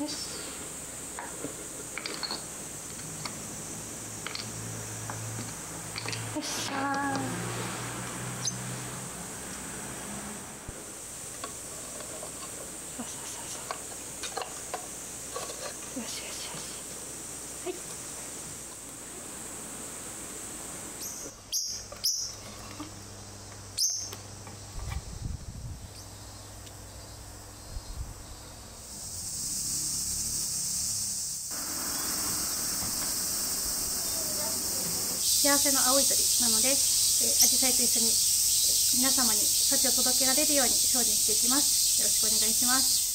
よしよっしゃー。そうそうそうそうよしよしよし。はい。幸せの青い鳥なので、えー、アジサイと一緒に皆様に幸を届けられるように精進していきます。よろしくお願いします。